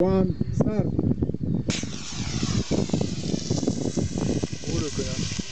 One, start. Kurde, konia.